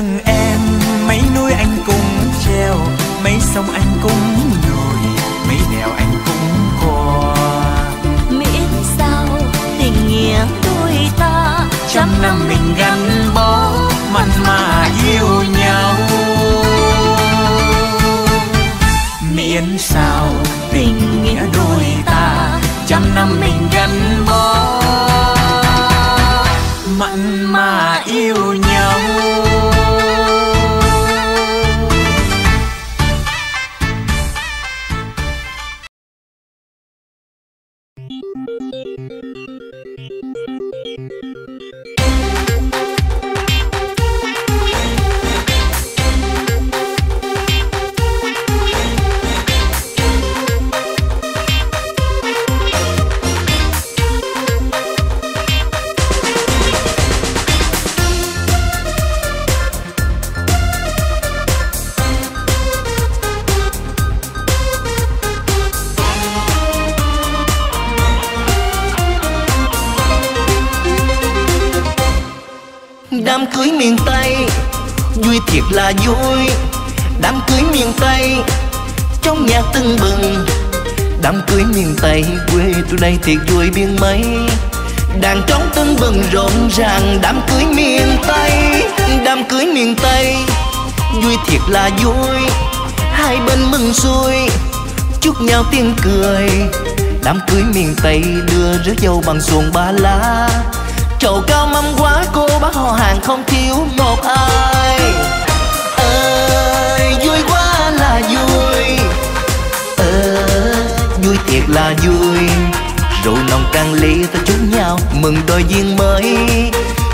thương em. Mấy núi anh cũng treo mấy sông anh cũng nổi mấy đèo anh cũng qua. Miễn sao tình nghĩa đôi ta trăm năm mình gắn bó mặn mà yêu nhau. Miễn sao tình nghĩa đôi ta trăm năm mình gắn bó mặn mà yêu nhau đây thiệt vui biên mấy, Đàn trống tưng bừng rộn ràng, Đám cưới miền Tây, Đám cưới miền Tây. Vui thiệt là vui, Hai bên mừng xuôi, Chúc nhau tiếng cười. Đám cưới miền Tây đưa rước dâu bằng xuồng ba lá. Trầu cao mâm quá, cô bác họ hàng không thiếu một ai. Ơi, vui quá là vui thiệt là vui. Rượu nồng trang ly ta chúc nhau mừng đôi duyên mới.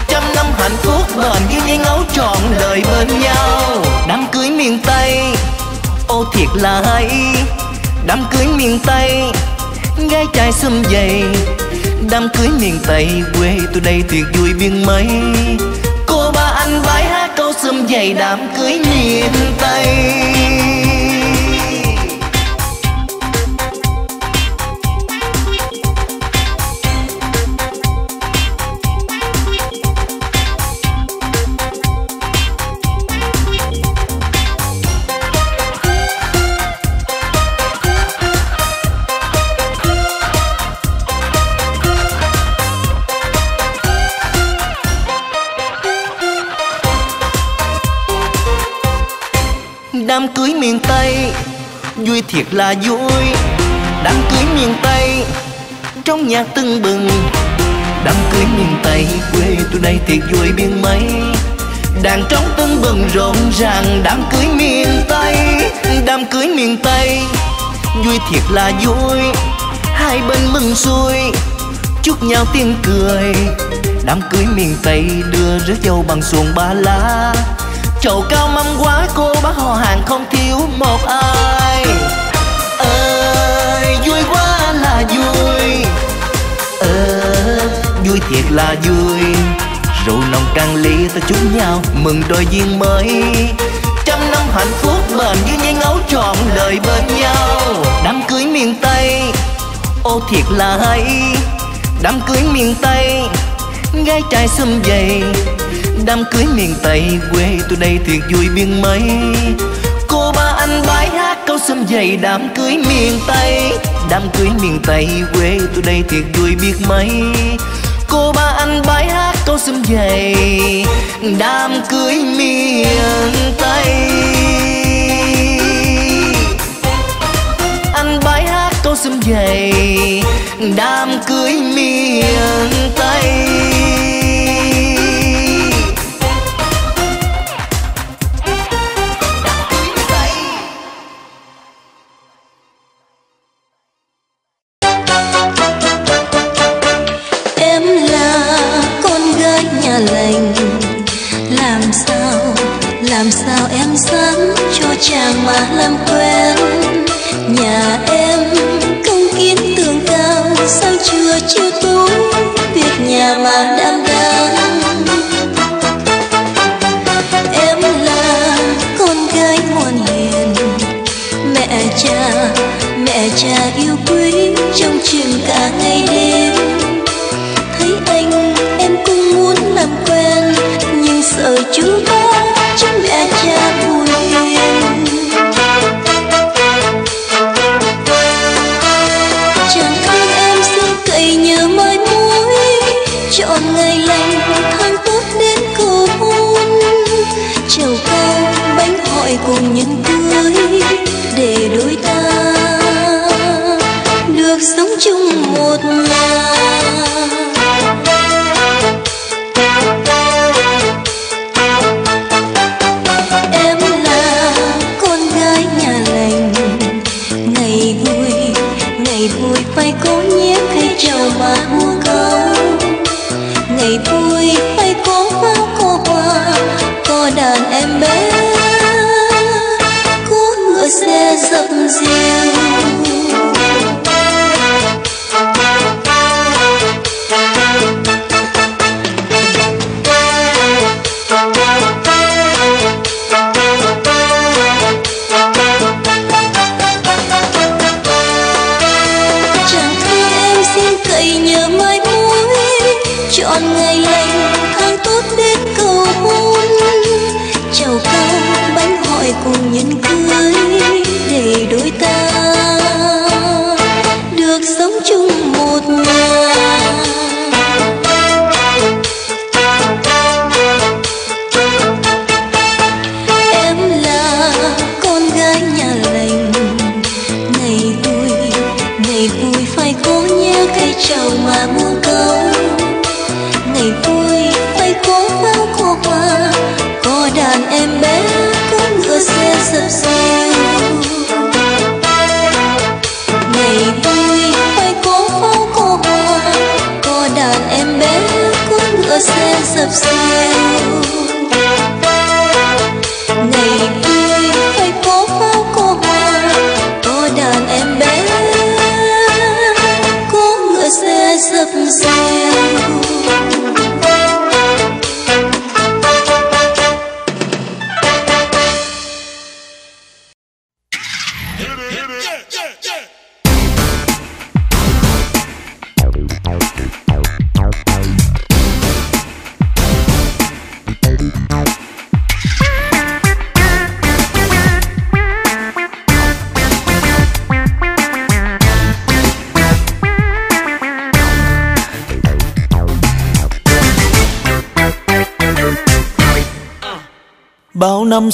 Trăm năm hạnh phúc bền như dây áo trọn đời bên nhau. Đám cưới miền tây, ô thiệt là hay. Đám cưới miền tây gái trai xum dày. Đám cưới miền tây, quê tôi đây tuyệt vui biên mấy cô ba anh bái hát câu xum dày đám cưới miền tây. Miền tây. Vui thiệt là vui, đám cưới miền tây. Trong nhà tưng bừng, đám cưới miền tây. Quê tôi đây thiệt vui biên mấy. Đàn trống tưng bừng rộn ràng, đám cưới miền tây. Đám cưới miền tây, vui thiệt là vui. Hai bên mừng xuôi, chúc nhau tiếng cười. Đám cưới miền tây đưa rước dâu bằng xuồng ba lá chậu cao mâm quá cô bác họ hàng không thiếu một ai. Ơi, vui quá là vui. Ờ vui thiệt là vui. Rượu nồng căng ly ta chúc nhau mừng đôi duyên mới. Trăm năm hạnh phúc bền như nhây ngấu trọn đời bên nhau. Đám cưới miền tây, ô thiệt là hay. Đám cưới miền tây gái trai xum dày đám cưới miền tây, quê tôi đây thiệt vui biên mấy cô ba anh bái hát câu sâm dày đám cưới miền tây. Đám cưới miền tây, quê tôi đây thiệt vui biết mấy cô ba anh bái hát câu sâm dày đám cưới miền tây. Anh bái hát câu sâm dày đám cưới miền tây.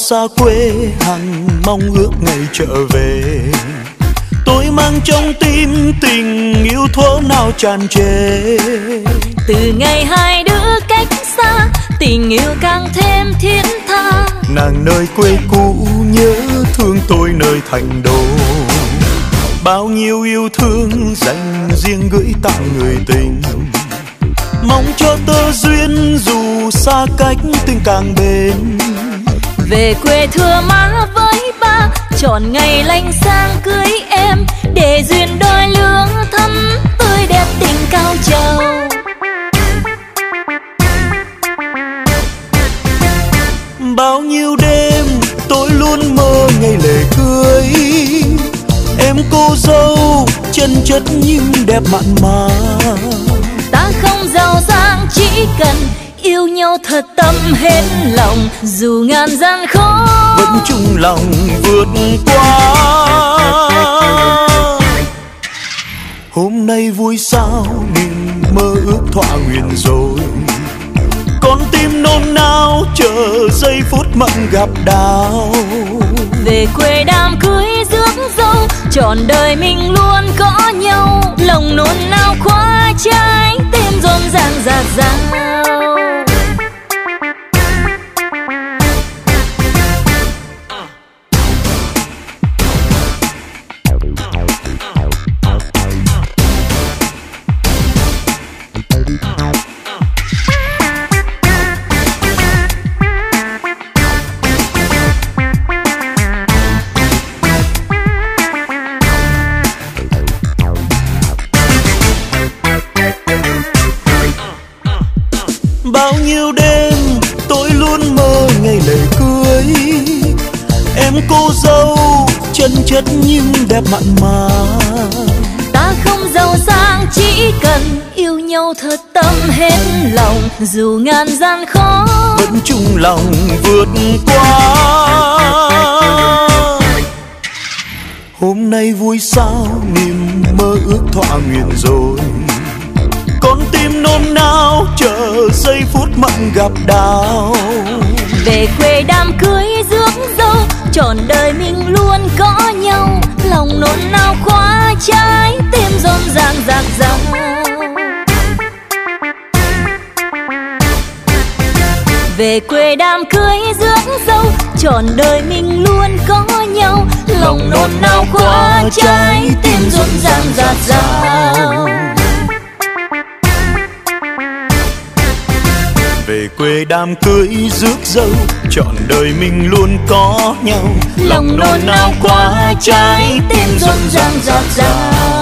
Xa quê hằng mong ước ngày trở về. Tôi mang trong tim tình yêu thuở nào tràn trề. Từ ngày hai đứa cách xa tình yêu càng thêm thiết tha. Nàng nơi quê cũ nhớ thương tôi nơi thành đô. Bao nhiêu yêu thương dành riêng gửi tặng người tình. Mong cho tơ duyên dù xa cách tình càng bền về quê thưa má với ba chọn ngày lành sang cưới em để duyên đôi lứa thắm tươi đẹp tình cao trầu bao nhiêu đêm tôi luôn mơ ngày lễ cưới. Em cô dâu chân chất nhưng đẹp mặn mà. Ta không giàu sang chỉ cần yêu nhau thật hết lòng dù ngàn gian khó. Vẫn chung lòng vượt qua. Hôm nay vui sao niềm mơ ước thỏa nguyện rồi. Con tim nôn nao chờ giây phút mặn gặp đào về quê đám cưới rước dâu trọn đời mình luôn có nhau. Lòng nôn nao khóa trái tim rộn ràng rạt rào mặn mà. Ta không giàu sang chỉ cần yêu nhau thật tâm hết lòng dù ngàn gian khó. Vẫn chung lòng vượt qua. Hôm nay vui sao niềm mơ ước thỏa nguyện rồi. Con tim nôn nao chờ giây phút mặn gặp đào về quê đám cưới rước dâu trọn đời mình luôn có nhau. Lòng nôn nao khóa trái, tim rộn ràng rạc rào về quê đám cưới rước dâu, trọn đời mình luôn có nhau. Lòng nôn nao khóa trái, tim rộn ràng rạc rào về quê đám cưới rước dâu, chọn đời mình luôn có nhau. Lòng nôn nao quá trái tim rộn ràng rạt rào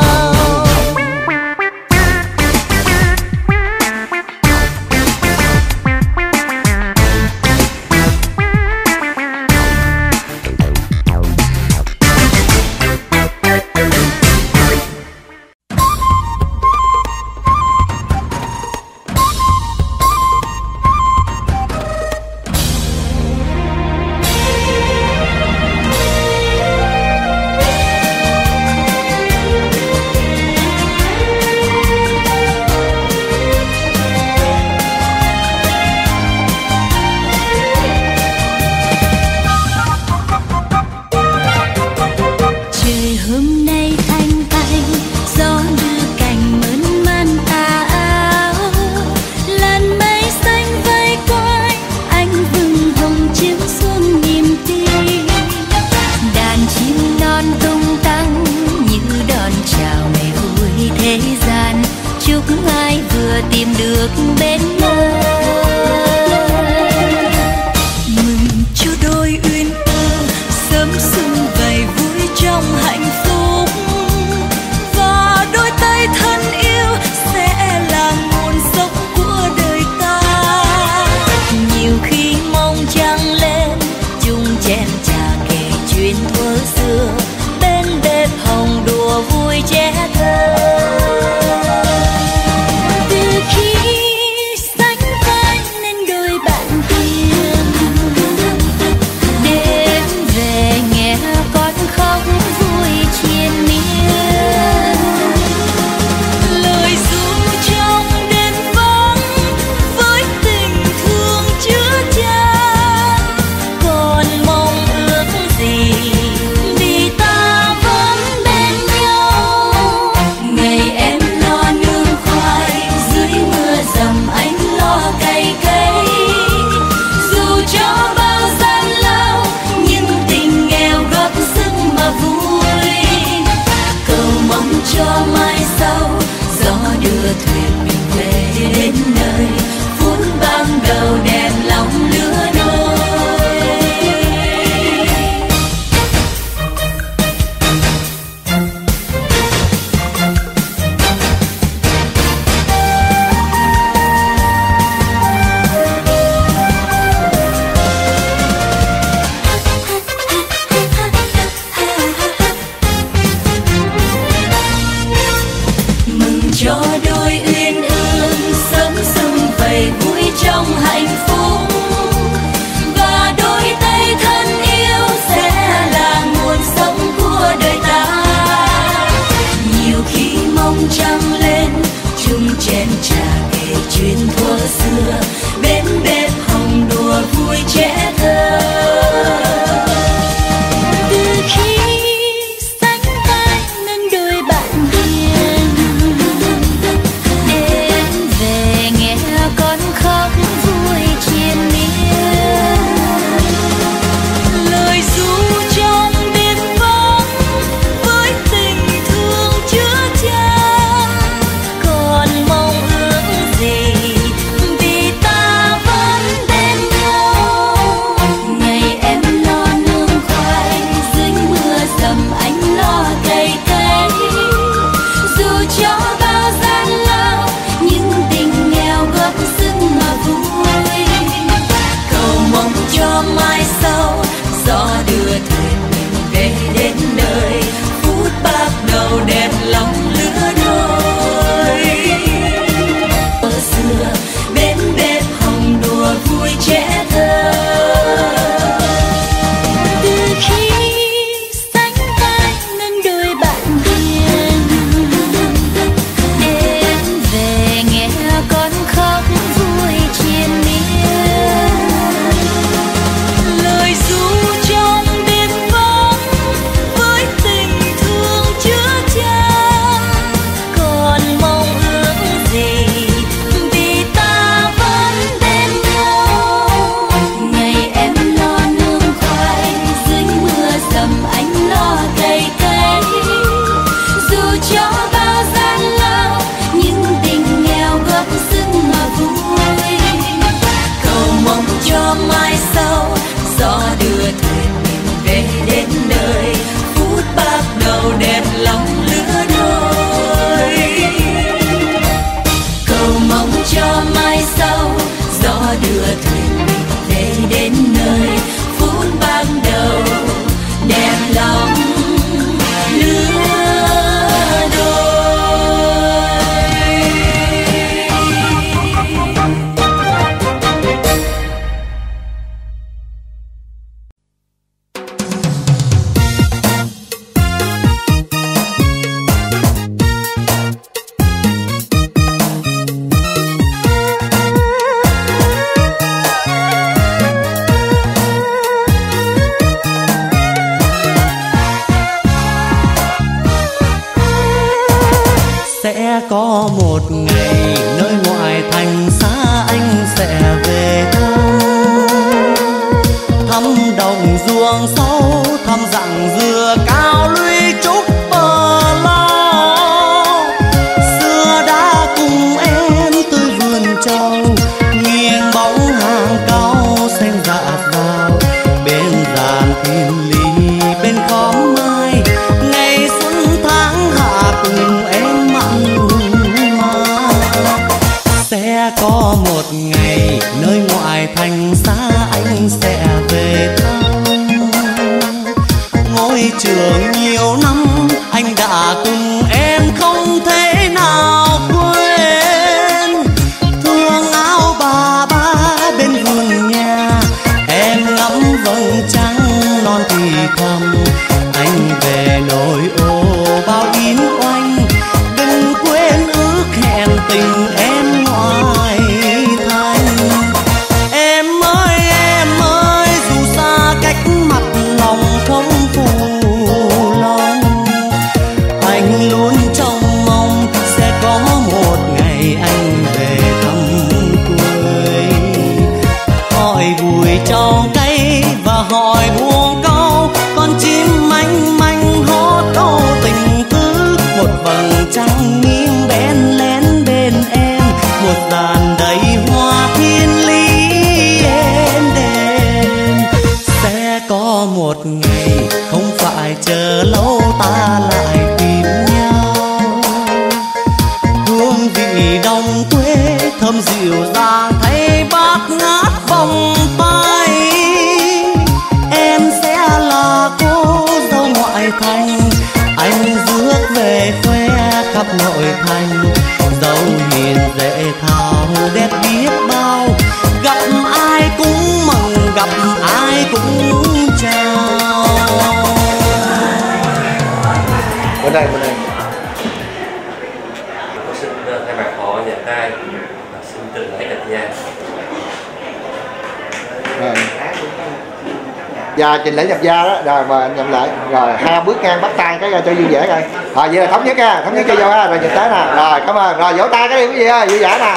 và trình lễ nhập gia đó. Rồi, mời nhập lại. Rồi, hai bước ngang bắt tay cái ra cho vui vẻ coi. Rồi, vậy là thống nhất ha, thống nhất cho vô ha. Rồi nhập tới nè. Rồi, cảm ơn. Rồi, vỗ tay cái đi, quý vị ơi, vui vẻ nè.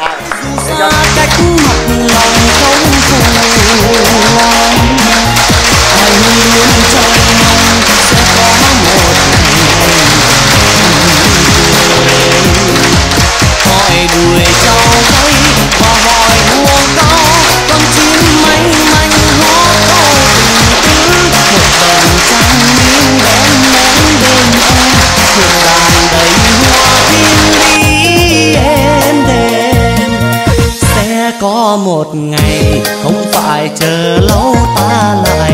Rồi. một ngày không phải chờ lâu ta lại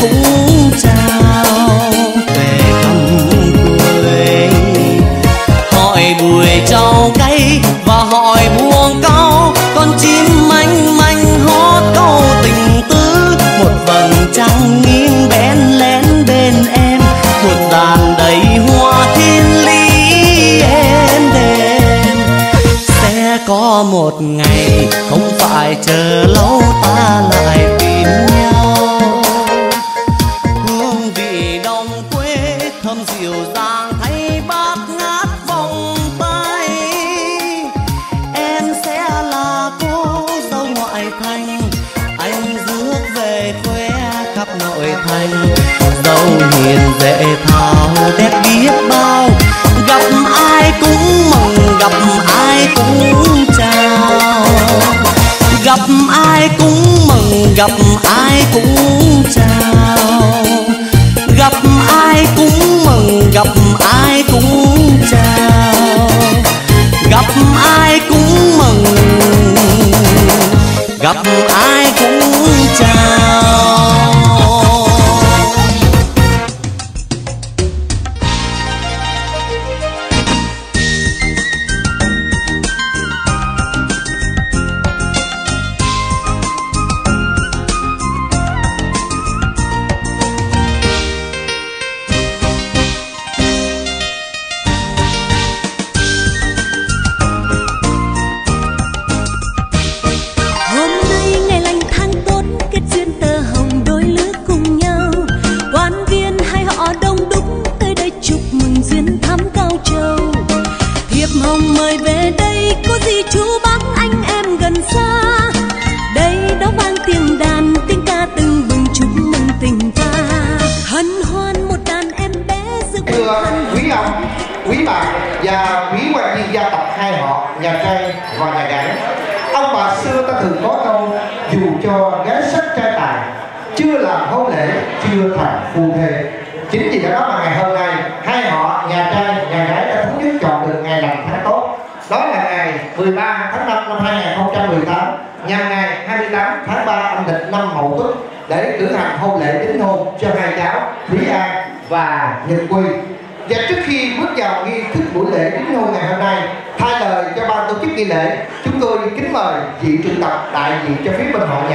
cũng trao về thăm quê hỏi bùi trâu cay và hỏi buông câu con chim manh manh hót câu tình tứ. Một vầng trăng nghiêng bén lén bên em, một đàn đầy hoa thiên lý em đêm. Sẽ có một ngày không phải chờ lâu ta lại tìm thành dâu hiền dễ thao, đẹp biết bao. Gặp ai cũng mừng, gặp ai cũng chào. Gặp ai cũng mừng, gặp ai cũng chào. Gặp ai cũng mừng, gặp ai cũng chào. Gặp ai cũng mừng, gặp ai cũng chào.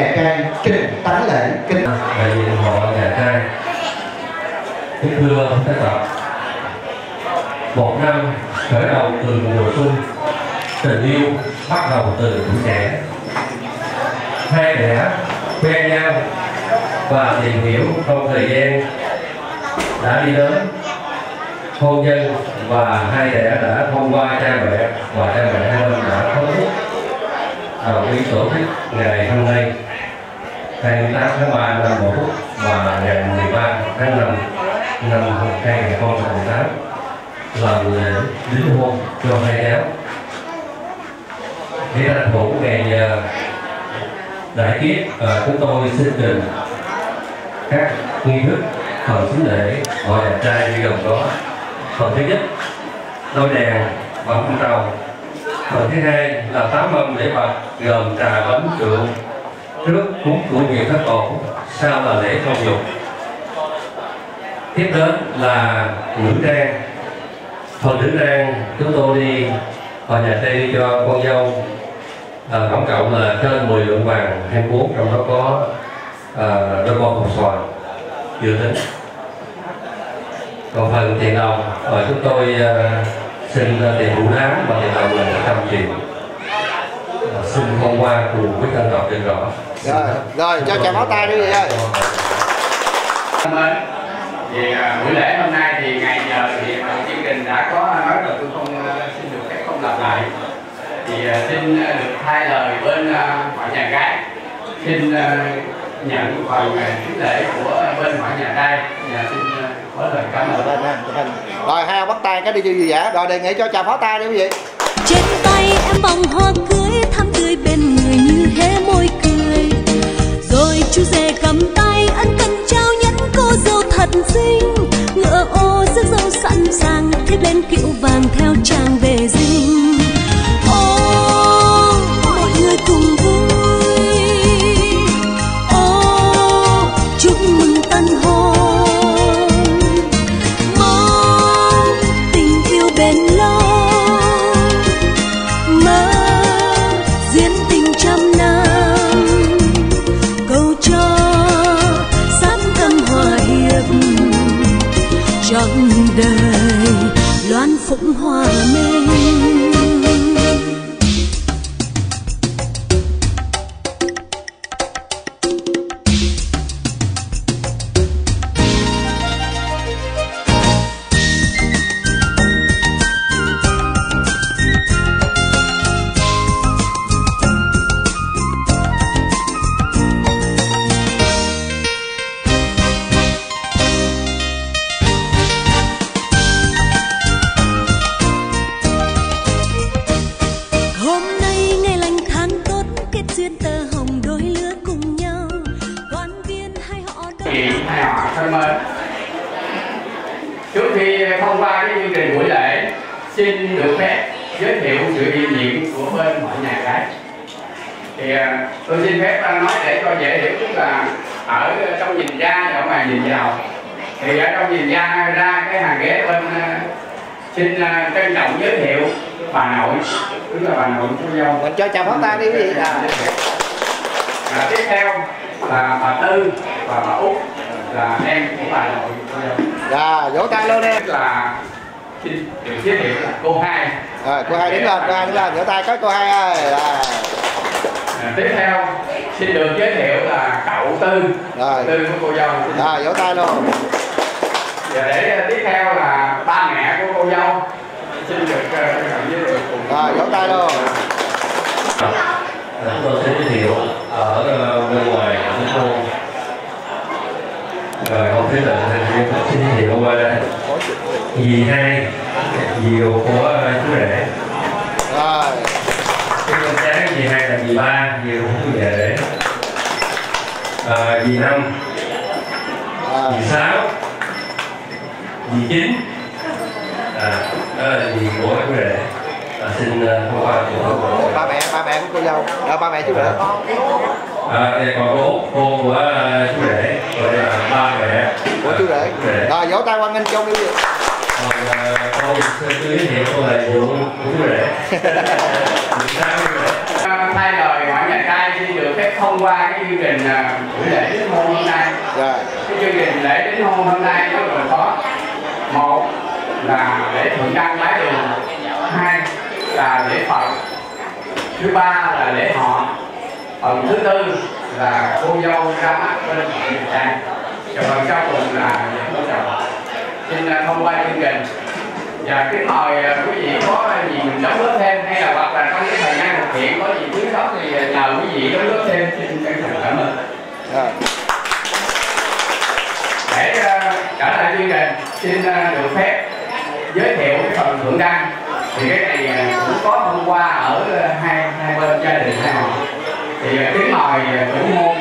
Nhà trai trình tán lễ, kinh đại diện họ nhà trai kính thưa tất cả. Một năm khởi đầu từ mùa xuân, tình yêu bắt đầu từ tuổi trẻ. Hai trẻ quen nhau và tìm hiểu trong thời gian đã đi đến. Hôn nhân và hai trẻ đã thông qua cha mẹ và cha mẹ hai bên đã thống nhất. Đồng ý tổ chức ngày hôm nay. 28 tháng 3 năm Mậu Tuất và ngày 13 tháng 5 năm 2018 làm lễ đính hôn cho hai em để tranh thủ ngày ờ, đại kiếp và chúng tôi xin trình các nghi thức phần sính lễ gọi đẹp trai như gồm có phần thứ nhất, đôi đèn bằng cung trầu. Phần thứ hai là tám mâm lễ vật gồm trà bánh rượu trước cúng của vị thất tổ sau là lễ công dục. Tiếp đến là nữ trang phần nữ trang chúng tôi đi họ nhà trai cho con dâu. À, tổng cộng là trên 10 lượng vàng 24 trong đó có à, đôi con hộp xoài. Dự tính. Còn phần tiền đồng và chúng tôi à, xin à, tiền vũ đám và tiền đồng là 100 triệu xin thông qua cùng với thân tộc trên rõ rồi rồi cho chào pháo tay đi vậy ơi Cảm ơn. Thì à, buổi lễ hôm nay thì ngày giờ thì à, chương trình đã có nói rồi tôi không à, xin được phép không lặp lại. Thì xin được thay lời bên họ nhà gái. Xin nhận phần kính lễ của bên họ nhà trai. Và xin à, có lời cảm ơn. rồi hai bắt tay cái đi vui vẻ. Rồi đề nghị cho chào pháo tay đi quý vị. Trên tay em vòng hoa cưới thắm chú rể cầm tay ân cần trao nhẫn cô dâu thật xinh. Ngựa ô rước dâu sẵn sàng thiếp lên kiệu vàng theo chàng về dinh. Ô mọi người cùng Thì à, tôi xin phép à, nói để cho dễ hiểu tức là ở trong nhìn ra và ở ngoài nhìn vào. Thì ở trong nhìn ra ra cái hàng ghế bên à, xin à, trân trọng giới thiệu bà nội, tức là bà nội của dâu. mình cho chào pháo tay đi quý vị à. À, tiếp theo là bà Tư và bà Út là em của bà nội của dâu. dạ vỗ tay luôn em là xin được giới thiệu là cô hai rồi cô hai đứng lên cô hai đứng lên vỗ tay có cô hai ơi rồi à, tiếp theo xin được giới thiệu là cậu tư. Rồi. tư của cô dâu. Rồi vỗ tay luôn. Và để uh, tiếp theo là ba mẹ của cô dâu. Xin được uh, trân trọng giới thiệu cùng rồi vỗ tay luôn. Chúng tôi sẽ giới thiệu ở ờ, bên ngoài đính hôn rồi tự thì tôi xin giới thiệu qua đây dì hai dì của ờ, chú rể dì hai là dì ba dì cũng vui vẻ à, dì năm? Dì sáu? Dì chín? À đó là dì của chú rể à, xin uh, thông qua của ba mẹ ba mẹ của cô dâu. À, ba mẹ chú rể à, đây còn cô cô của uh, chú rể. Rồi là ba mẹ. Của chú rể. Rể. Rồi vỗ tay quan nghênh cho đi. Còn uh, cô xin giới thiệu cô là của chú rể rể thay lời ngoại nhà trai xin được phép thông qua cái chương trình à, buổi lễ đính hôn hôm nay. Rồi cái chương trình lễ đính hôn hôm nay rất là có một là lễ thượng đăng bái đường. Hai là lễ phật. Thứ ba là lễ họ. Phần thứ tư là cô dâu ra mắt bên nhà trai. Và phần sau cùng là lễ hôn chồng xin à, thông qua chương trình. Và kính mời à, quý vị có gì mình đóng góp thêm hay là hoặc là trong cái thời hiện có gì thiếu sót thì à, nhờ quý vị đóng góp thêm xin chân thành cảm ơn. Rồi để uh, trở lại chương trình xin uh, được phép giới thiệu cái phần thượng đăng. Thì cái này uh, cũng có thông qua ở hai hai bên gia đình hai họ. Thì kính mời chủ hôn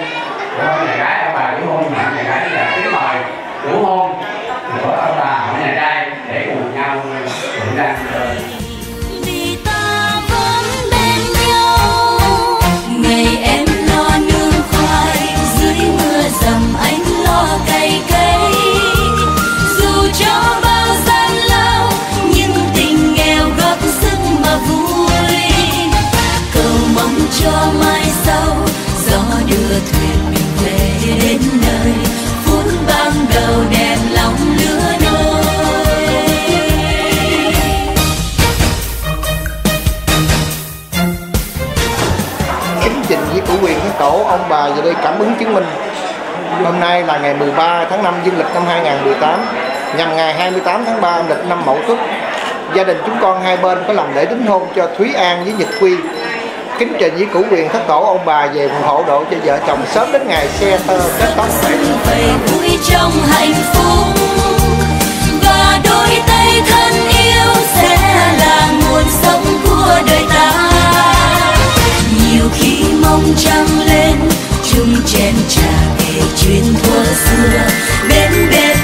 của nhà gái ông bà về đây cảm ứng chứng minh. Hôm nay là ngày 13 tháng 5 dương lịch năm 2018 nhằm ngày 28 tháng 3 âm lịch năm Mậu Tuất, gia đình chúng con hai bên có làm lễ đính hôn cho Thúy An với Nhật Quy. Kính trình với cửu quyền thất tổ ông bà về ủng hộ độ cho vợ chồng sớm đến ngày xe tơ kết tóc. Vui trong hạnh phúc, và đôi tay thân yêu sẽ là nguồn sống của đời ta bóng trăng lên chung chén trà kể chuyện thuở xưa. Bên bên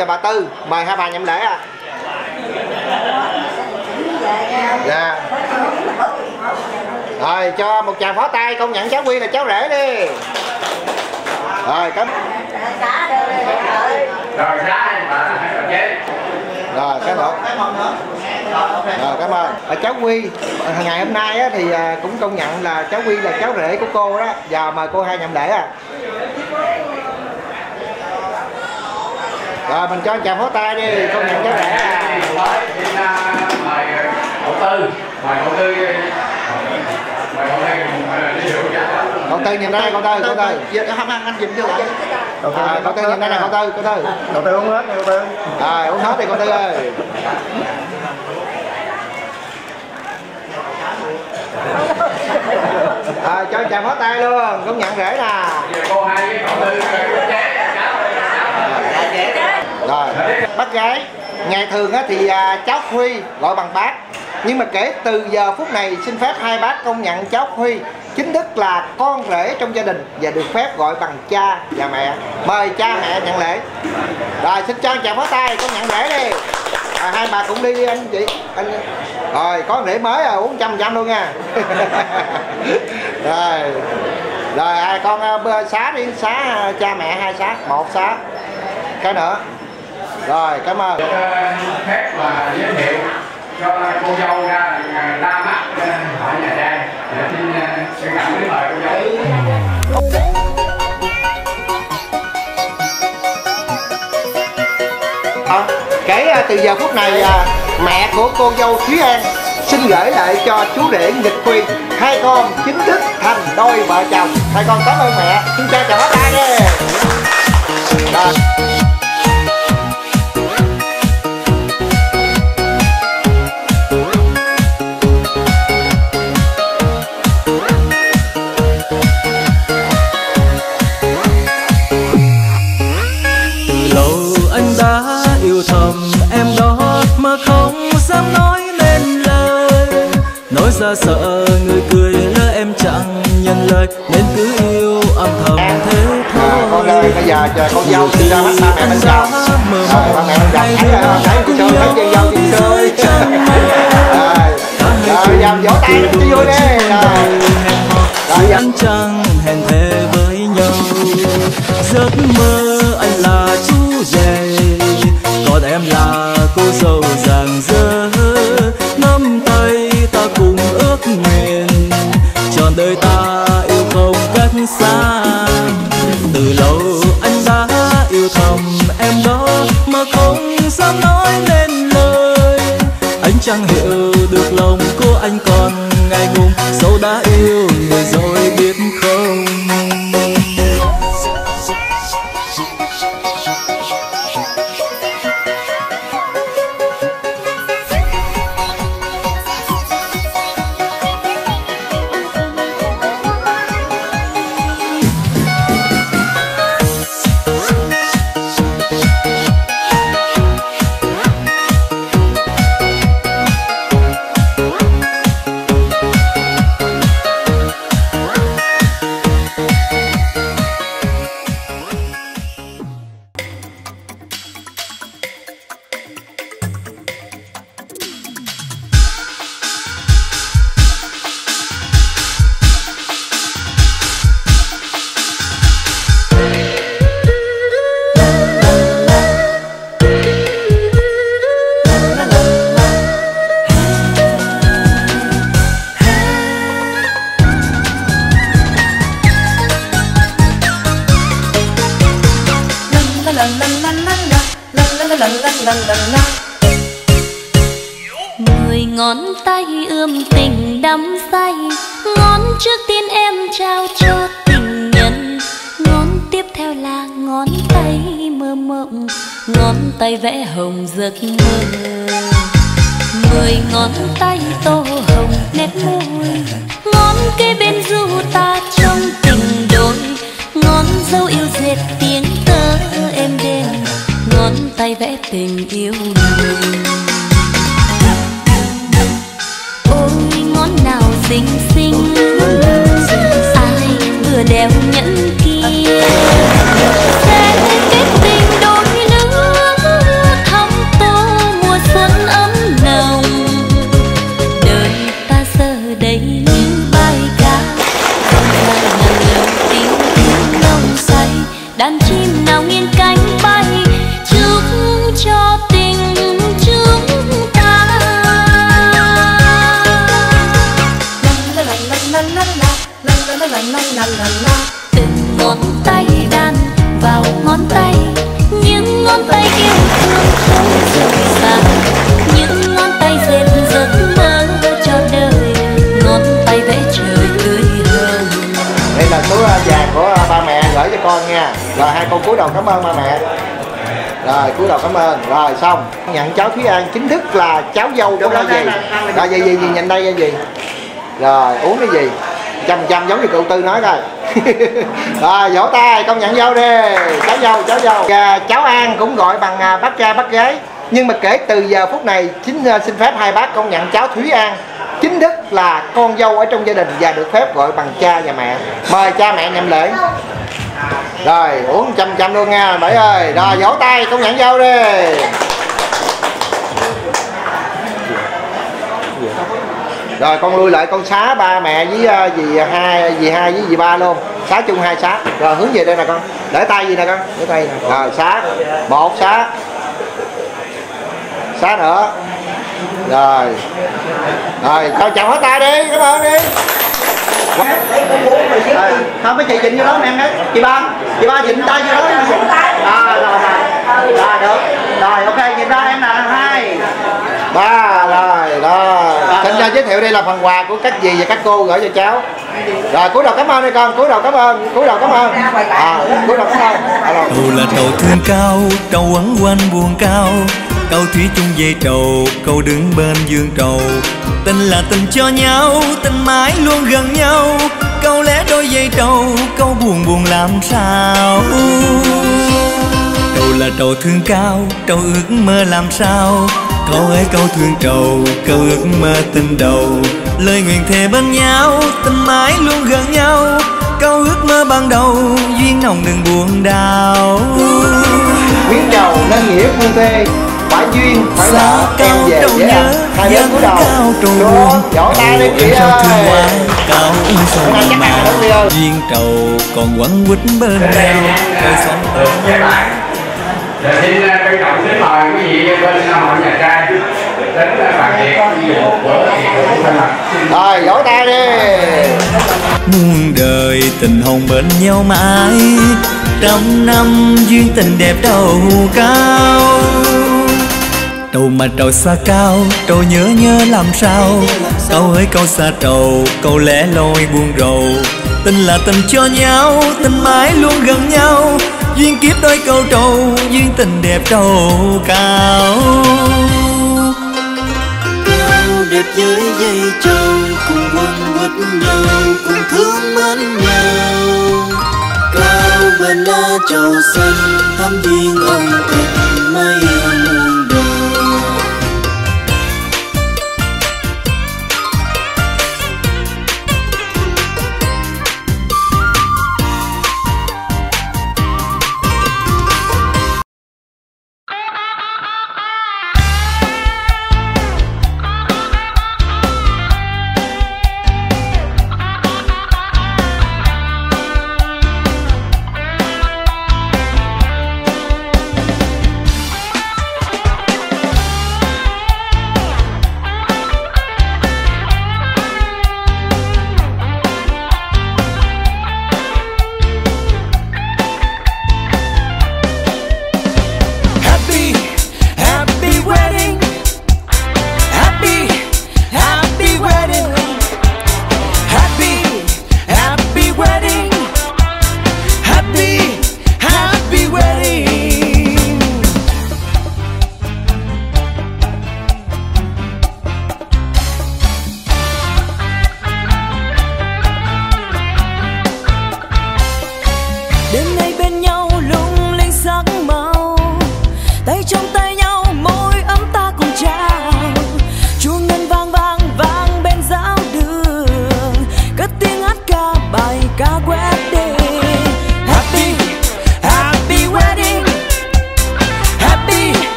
và bà tư. Mời hai bà nhậm lễ à dạ. Rồi cho một chàng phó tay công nhận cháu quy là cháu rể đi. Rồi cảm rồi giá và rồi cái rồi cảm ơn. À, cháu Quy ngày hôm nay á, thì à, cũng công nhận là cháu Quy là cháu rể của cô đó. Giờ mời cô hai nhậm lễ à rồi mình cho chào phó tay đi công nhận cháu à à, mời cậu tư. Mời cậu tư mời cậu tư cậu tư nhìn đây cậu tư cậu tư. Không ăn anh dùm cho lại à, cậu tư nhìn đây nè cậu tư cậu tư. Đầu tư uống hết đầu tư. À uống hết đi cậu tư ơi. À, cho chào phó tay luôn công nhận rể nè. Cô hai với cậu tư chế rồi. Bác gái ngày thường thì à, cháu Huy gọi bằng bác. Nhưng mà kể từ giờ phút này xin phép hai bác công nhận cháu Huy chính thức là con rể trong gia đình và được phép gọi bằng cha và mẹ. Mời cha mẹ nhận lễ. Rồi xin cho chào phó tay con nhận lễ đi. À, hai bà cũng đi đi anh chị. Anh rồi có rễ mới à uống trăm trăm luôn nha. Rồi. Rồi à, con xá đi xá à, cha mẹ hai xá một xá. Cái nữa rồi cảm ơn. Được ờ, phép và giới thiệu cho cô dâu ra ra mắt ờ, ở nhà trai Dạ, xin ờ, xin cảm ơn mời cô dâu. Ờ, kể từ giờ phút này mẹ của cô dâu Thúy An xin gửi lại cho chú rể Nghịch Huy hai con chính thức thành đôi vợ chồng. Hai con cảm ơn mẹ. Xin chào chào bác tay đi ra sợ người cười lỡ em chẳng nhận lời nên cứ yêu âm thầm thế À, con ơi thôi bây giờ chờ con dâu đi ra mắt ba mẹ bên chồng rồi ba mẹ bên chồng thấy rồi thấy chị sương thấy chị dâu chị sương rồi giờ vỗ tay cho vui đi. rồi. rồi anh chẳng hẹn thề với nhau. Giấc mơ tay vẽ hồng giấc mơ. Mười ngón tay tô hồng nét môi. Ngón kế bên du ta trong tình đôi. Ngón dấu yêu dệt tiếng tơ êm đêm, ngón tay vẽ tình yêu mình ôi ngón nào xinh xinh. Ai vừa đeo nhẫn đầu cảm ơn ba mẹ. Rồi cúi đầu cảm ơn. Rồi xong. Nhận cháu thúy an chính thức là cháu dâu của nó gì rồi gì gì gì nhìn đây cái gì? Rồi uống cái gì? Chăm chăm giống như cậu tư nói coi rồi vỗ tay công nhận dâu đi. Cháu dâu cháu dâu. Và cháu an cũng gọi bằng à, bác trai bác gái nhưng mà kể từ giờ phút này chính à, xin phép hai bác công nhận cháu thúy an chính thức là con dâu ở trong gia đình và được phép gọi bằng cha và mẹ. Mời cha mẹ nhậm lễ rồi uống chăm chăm luôn nha bảy ơi. Rồi vỗ tay công nhận dâu đi. Rồi con lui lại con xá ba mẹ với uh, dì hai dì hai với dì ba luôn. Xá chung hai xá. Rồi hướng về đây nè con. Để tay gì nè con? Để tay nè. Rồi xá. Một xá. Xá nữa. Rồi. Rồi cho chào hết tay đi cảm ơn đi không mấy chị dịnh vô đó em đấy chị ba chị ba dịnh tay vô đó. À rồi rồi. Rồi được. Rồi ok nhìn ra em là hai. Ba rồi rồi. Xin ra giới thiệu đây là phần quà của các dì và các cô gửi cho cháu. Rồi cúi đầu cảm ơn đi con cúi đầu cảm ơn cúi đầu cảm ơn. À cúi đầu cảm ơn. Trầu là trầu thương cao, trầu quấn quanh buồn cao Câu thủy chung dây trầu, câu đứng bên dương trầu. Tình là tình cho nhau, tình mãi luôn gần nhau. Câu lẽ đôi dây trầu, câu buồn buồn làm sao? Trầu là trầu thương cao, trầu ước mơ làm sao? Câu ấy câu thương trầu, câu ước mơ tình đầu. Lời nguyện thề bên nhau, tình mãi luôn gần nhau. Câu ước mơ ban đầu, duyên nồng đừng buồn đau. Biến trầu nên nghĩa phu thê phải duyên phải là em cao về với nhớ, anh hai đứa cúi đầu cao trầu Đúng, buồn vỗ tay đi chị ơi. cao đó, ơi. mà. Duyên trầu còn quấn quýt bên nhau Đời sống được các bạn Giờ xin uh, trân trọng kính mời quý vị bên uh, hội nhà trai. Đến bàn ví dụ của mình rồi vỗ tay đi. Muôn đời tình hồng bên nhau mãi trăm năm duyên tình đẹp đầu cao Trầu mà trầu xa cao, trầu nhớ nhớ làm sao? Câu ơi câu xa trầu, câu lẽ loi buồn rầu. Tình là tình cho nhau, tình mãi luôn gần nhau. Duyên kiếp đôi câu trầu, duyên tình đẹp trầu cao. Cao đẹp dưới dây trầu, cùng quấn quýt nhau, cùng thương mến nhau. Cao bên lá trầu xanh, thắm duyên ông tình mây.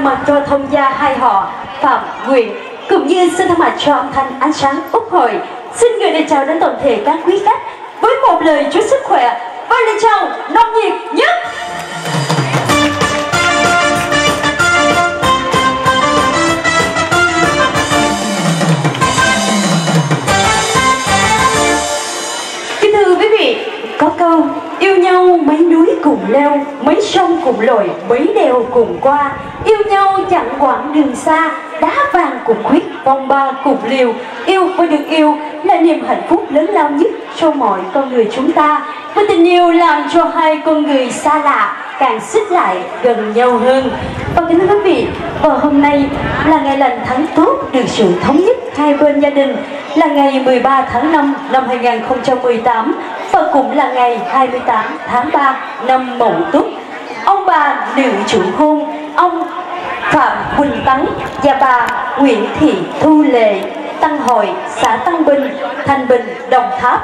Thay mặt cho thông gia hai họ Phạm Nguyện cũng như xin thay mặt cho âm thanh ánh sáng Úc Hội xin gửi lời chào đến toàn thể các quý khách với một lời chúc sức khỏe và lời chào nồng nhiệt nhất. Kính thưa quý vị, có câu yêu nhau mấy núi cùng leo, mấy sông cùng lội, mấy đèo cùng qua. Yêu nhau chẳng quãng đường xa, đá vàng cùng khuyết, vòng ba cùng liều. Yêu và được yêu là niềm hạnh phúc lớn lao nhất cho mọi con người chúng ta. Và tình yêu làm cho hai con người xa lạ càng xích lại gần nhau hơn. Và kính thưa quý vị, vào hôm nay là ngày lành tháng tốt được sự thống nhất hai bên gia đình là ngày 13 tháng 5 năm 2018 và cũng là ngày 28 tháng 3 năm Mậu Tuất. Ông bà nữ chủ hôn, ông Phạm Quỳnh Tấn và bà Nguyễn Thị Thu Lệ, Tăng Hội, xã Tăng Bình, Thành Bình, Đồng Tháp.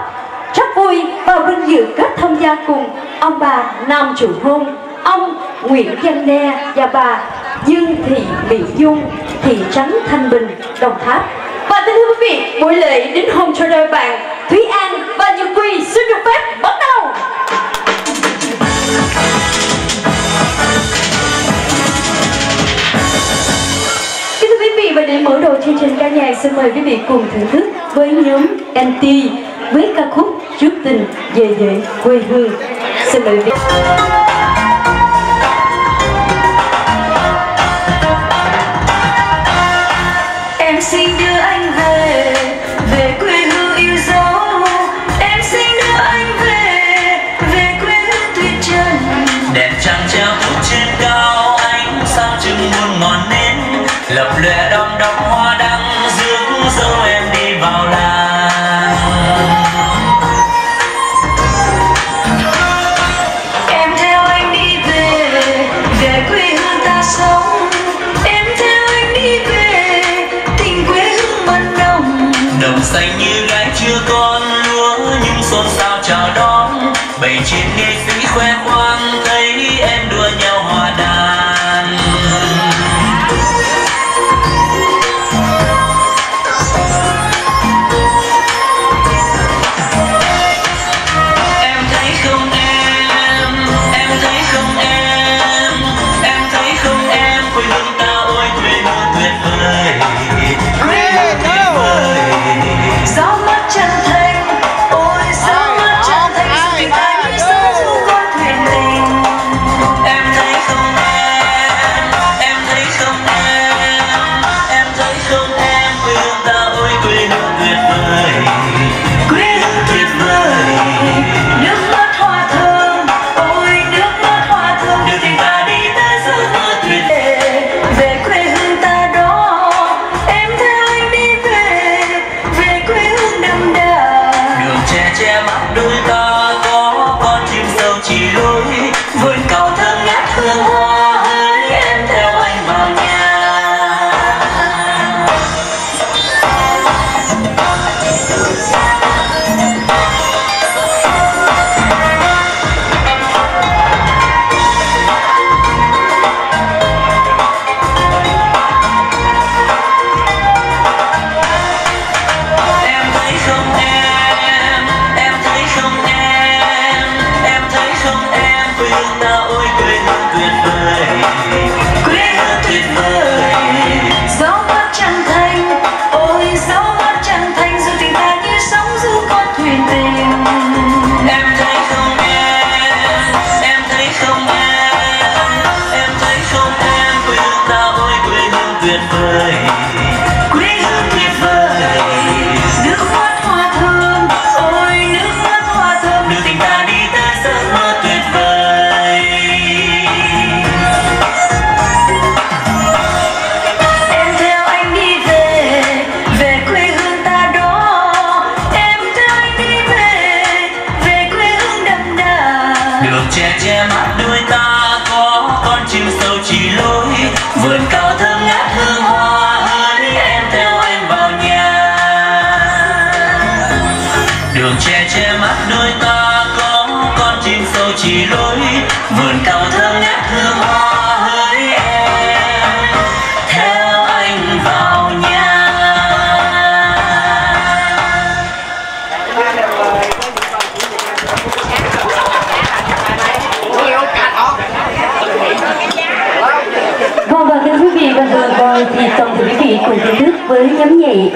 Rất vui và vinh dự kết tham gia cùng ông bà Nam chủ hôn, ông Nguyễn Văn Ne và bà Dương Thị Mỹ Dung, thị trấn Thanh Bình, Đồng Tháp. Và thưa quý vị, buổi lễ đến hôn cho đôi bạn Thúy An và Nhật Quy xin được phép bắt đầu. Và để mở đầu chương trình ca nhạc xin mời quý vị cùng thưởng thức với nhóm NT với ca khúc Trước tình về về quê hương. Xin mời quý vị.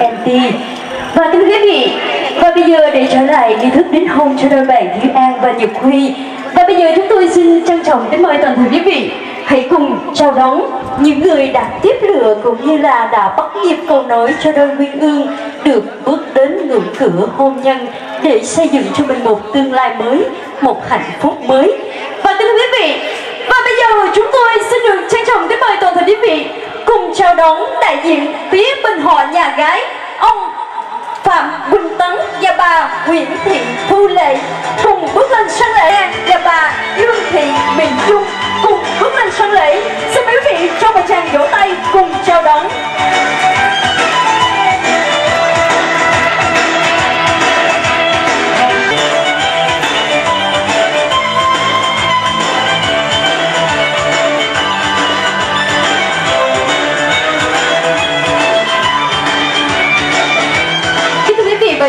MT NT. Và kính thưa quý vị, và bây giờ để trở lại nghi thức đính hôn cho đôi bạn Thúy An và Nhật Huy. Và bây giờ chúng tôi xin trân trọng kính mời toàn thể quý vị hãy cùng chào đón những người đã tiếp lửa cũng như là đã bắt nhịp cầu nối cho đôi nguyên ương được bước đến ngưỡng cửa hôn nhân để xây dựng cho mình một tương lai mới, một hạnh phúc mới. Và kính thưa quý vị, và bây giờ chúng tôi xin được trân trọng kính mời toàn thể quý vị cùng chào đón đại diện phía bên họ nhà gái, ông Phạm Quỳnh Tấn và bà Nguyễn Thị Thu Lệ, cùng bước lên sân lễ và bà Dương Thị Bình Dung cùng bước lên sân lễ. Xin quý vị cho một tràng vỗ tay cùng chào đón.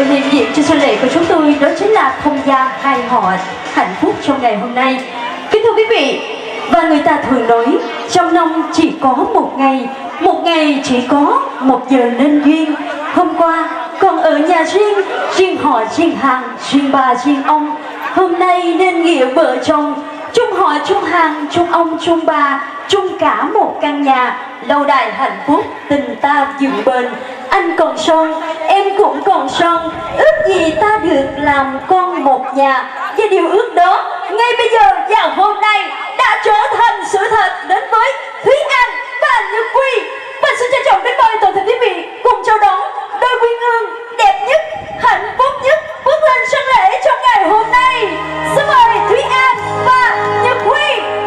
Lời hiện diện cho xuân lễ của chúng tôi đó chính là thông gia hai họ hạnh phúc trong ngày hôm nay. Kính thưa quý vị, và người ta thường nói trong năm chỉ có một ngày, một ngày chỉ có một giờ nên duyên. Hôm qua còn ở nhà riêng, riêng họ riêng hàng, riêng bà riêng ông. Hôm nay nên nghĩa vợ chồng, chung họ chung hàng, chung ông chung bà, chung cả một căn nhà, lâu đài hạnh phúc, tình ta dựng bền. Anh còn son, em cũng còn son, ước gì ta được làm con một nhà. Và điều ước đó, ngay bây giờ và hôm nay đã trở thành sự thật đến với Thúy anh và như Quy. Và xin trân trọng kính mời toàn thể quý vị cùng chào đón đôi quy hương đẹp nhất, hạnh phúc nhất bước lên sân lễ trong ngày hôm nay. Xin mời Thúy An và Nhật Huy.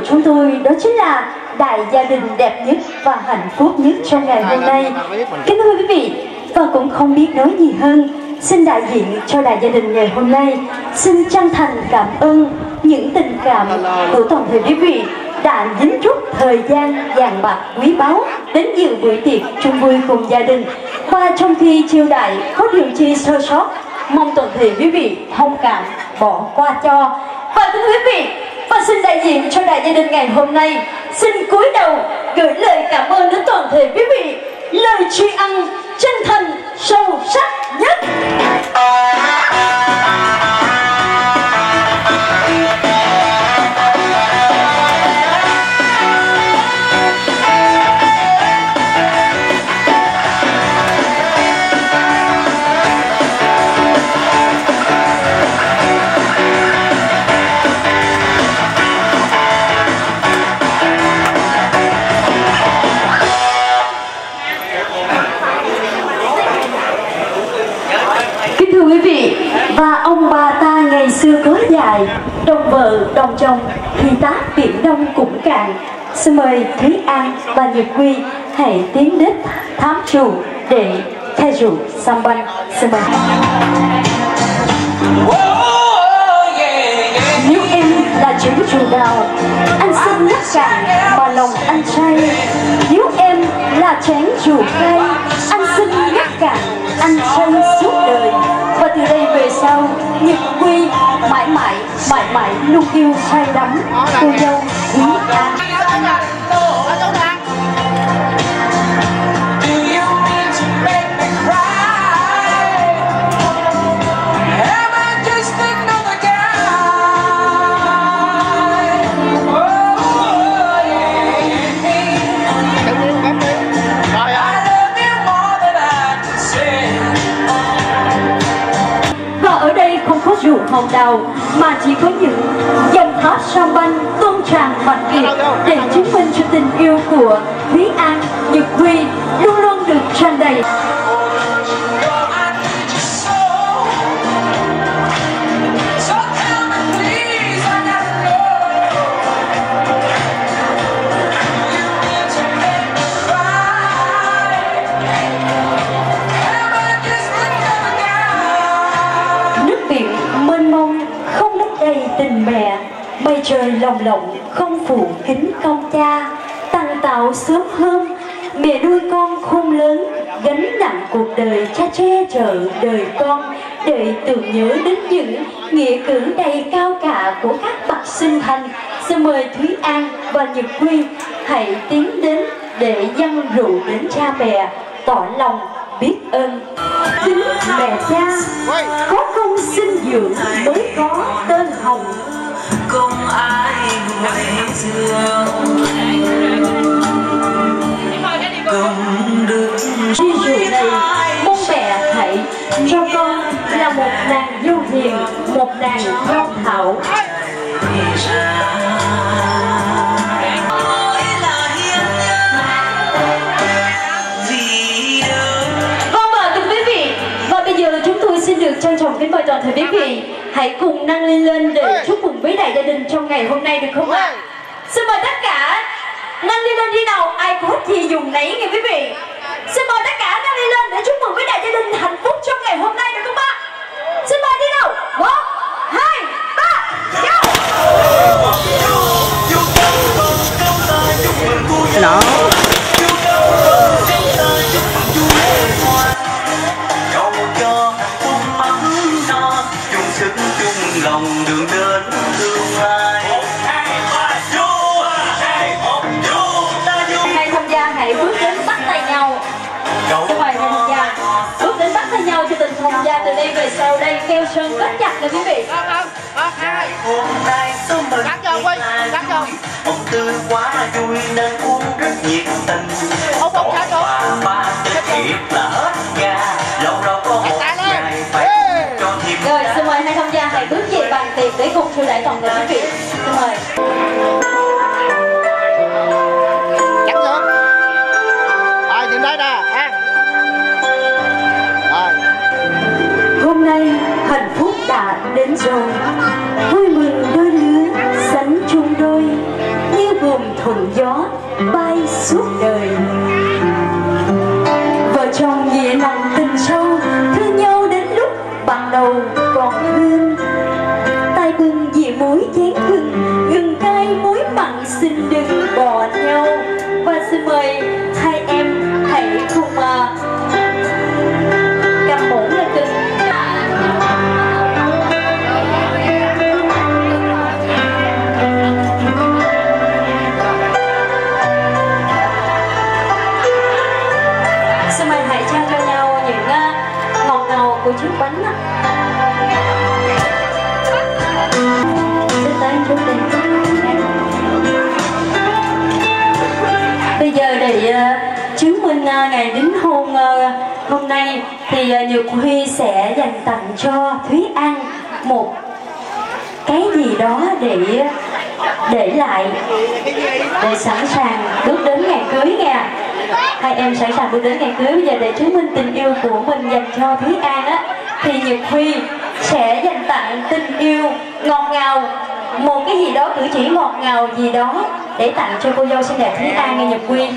Của chúng tôi đó chính là đại gia đình đẹp nhất và hạnh phúc nhất trong ngày hôm nay. Kính thưa quý vị, và cũng không biết nói gì hơn, xin đại diện cho đại gia đình ngày hôm nay, xin chân thành cảm ơn những tình cảm của toàn thể quý vị đã dính chút thời gian vàng bạc quý báu đến dự buổi tiệc chung vui cùng gia đình. Và trong khi chiêu đại có điều chi sơ sót mong toàn thể quý vị thông cảm bỏ qua cho. Và thưa quý vị và xin đại diện cho đại gia đình ngày hôm nay. Xin cúi đầu gửi lời cảm ơn đến toàn thể quý vị. Lời tri ân chân thành sâu sắc nhất. Đồng vợ chồng thì tác biển đông cũng cạn. Xin mời Thúy An và Nhật Quy hãy tiến đến thám trù để theo rủ xăm banh. Xin mời. Nếu em là chữ chủ đào, anh xin nhắc cạn mà lòng anh say. Nếu em là chén chủ cay, anh xin nhắc cạn anh say suốt đời. Từ đây về sau, Nhật Quy mãi mãi mãi mãi luôn yêu say đắm cô dâu Thúy An. Hồng đào mà chỉ có những dòng thác sao banh tuôn tràn mạnh liệt để chứng minh cho tình yêu của Thúy An, Nhật Huy luôn luôn được tràn đầy. Lồng lộng không phủ kính công cha. Tăng tạo sớm hôm Mẹ nuôi con khôn lớn Gánh nặng cuộc đời cha che chở đời con. Đợi tưởng nhớ đến những nghĩa cử đầy cao cả của các bậc sinh thành. Xin mời Thúy An và Nhật Huy hãy tiến đến để dâng rượu đến cha mẹ tỏ lòng biết ơn. Kính mẹ cha có công sinh dưỡng mới có tên hồng không ai ngày xưa. Cùng được dụ này mong mẹ hãy cho con là một nàng dâu hiền một nàng dâu thảo Vâng và thưa quý vị. Và bây giờ chúng tôi xin được trân trọng kính mời toàn thể quý vị Hãy cùng nâng ly lên để chúc mừng với đại gia đình trong ngày hôm nay được không ạ? Xin mời tất cả nâng ly lên đi nào. Ai có gì dùng nấy nghe quý vị. Xin mời tất cả nâng ly lên để chúc mừng với đại gia đình hạnh phúc trong ngày hôm nay được không ạ? Xin mời đi nào. Một, hai, ba, go Nó sơn kết chặt nè quý vị. Hôm nay tôi mừng Cắt vô Quy, cắt vô. ông tươi quá vui nên uống rất nhiệt tình. Ông không cắt vô. Quà ba cho thiệt là hết ga lâu lâu có một ngày phải cho thêm Rồi xin mời hai tham gia. Hãy bước về bàn tiệc để cùng thưa đại toàn thể quý vị. Xin mời đã đến rồi. Vui mừng đôi lứa sánh chung đôi Như buồm thuận gió bay suốt đời. Vợ chồng nghĩa lòng tình sâu Thương nhau đến lúc bằng đầu còn thương. Tay bưng dĩa muối chén gừng Gừng cay muối mặn xin đừng bỏ nhau. Và xin mời hai em hãy cùng à, ngào bánh á. Bây giờ để uh, ờ, chứng minh uh, ngày đính hôn uh, hôm nay thì Nhược Huy sẽ dành tặng cho Thúy An một cái gì đó để để lại để sẵn sàng bước đến ngày cưới nha hai em sẵn sàng bước đến ngày cưới. Bây giờ để chứng minh tình yêu của mình dành cho Thúy An á, thì Nhật Huy sẽ dành tặng tình yêu ngọt ngào, một cái gì đó cử chỉ ngọt ngào gì đó để tặng cho cô dâu xinh đẹp Thúy An nghe Nhật Huy.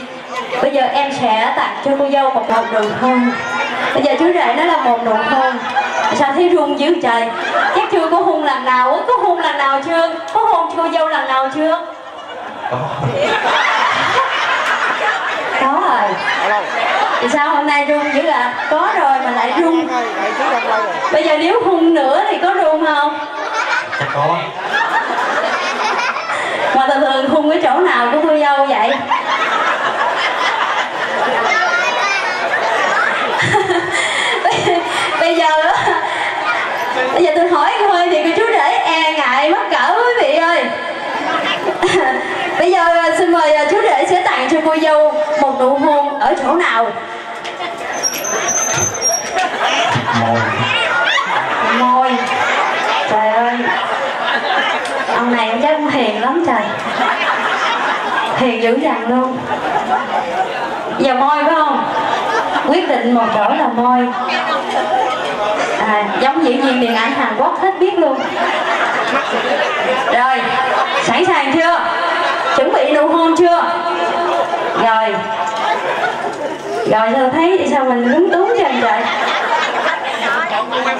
Bây giờ em sẽ tặng cho cô dâu một một nụ hôn bây giờ chú rể nó là một nụ hôn sao thấy run dữ trời? Chắc chưa có hôn lần nào á. Có hôn lần nào chưa? Có hôn cô dâu lần nào chưa? Rồi. Thì sao hôm nay run dữ à? Có rồi mà lại run bây giờ nếu hôn nữa thì có run không? Chắc có. Mà thường thường hôn cái chỗ nào của cô dâu vậy. Bây giờ bây giờ tôi hỏi thôi thì cô chú rể e ngại mắc cỡ quý vị ơi bây giờ à, xin mời chú rể sẽ tặng cho cô dâu một nụ hôn ở chỗ nào? Môi. Môi. Trời ơi. Ông này chắc hiền lắm trời. Hiền dữ dằn luôn. Giờ môi phải không? Quyết định một chỗ là môi. À, Giống diễn viên điện ảnh Hàn Quốc hết biết luôn. Rồi, sẵn sàng chưa? Chuẩn nụ hôn chưa? Rồi Rồi sao thấy sao mình lúng túng chân vậy?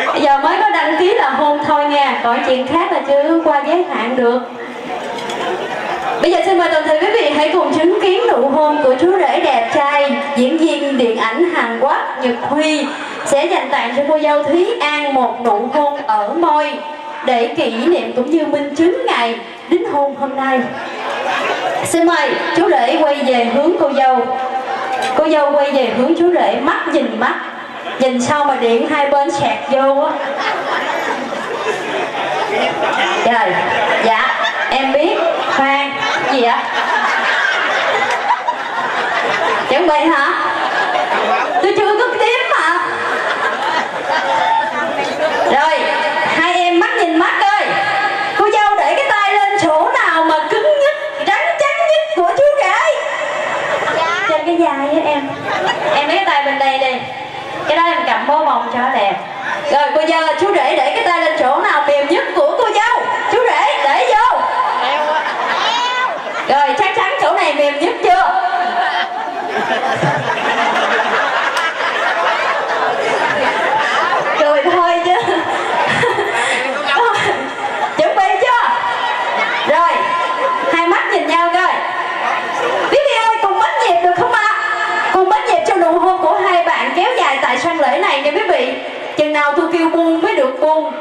Bây giờ mới có đăng ký là hôn thôi nha, Còn chuyện khác là chưa qua giới hạn được Bây giờ xin mời toàn thể quý vị hãy cùng chứng kiến nụ hôn của chú rể đẹp trai, Diễn viên điện ảnh Hàn Quốc Nhật Huy Sẽ dành tặng cho cô dâu Thúy An một nụ hôn ở môi để kỷ niệm cũng như minh chứng ngày đính hôn hôm nay. Xin mời chú rể quay về hướng cô dâu. Cô dâu quay về hướng chú rể mắt nhìn mắt. Nhìn sau mà điện hai bên sẹt vô á. Trời dạ, em biết. Khoan, gì ạ? Chuẩn bị hả? Tôi chưa có tím mà Rồi, hai em mắt nhìn mắt ơi Cô dâu để cái tay lên chỗ nào mà cứng nhất, rắn chắc nhất của chú rể Trên cái dài á em Em lấy cái tay bên đây đi cái đó em cầm bó bông cho đẹp. Rồi cô giờ chú rể để cái tay lên chỗ nào mềm nhất của cô dâu Chú rể để vô rồi chắc chắn chỗ này mềm nhất chưa Cười thôi chứ Chuẩn bị chưa Rồi Hai mắt nhìn nhau coi Quý vị ơi cùng bắt nhịp được không ạ Cùng bắt nhịp cho nụ hôn của hai bạn kéo dài tại sân lễ này nha quý vị Chừng nào tôi kêu buông mới được buông.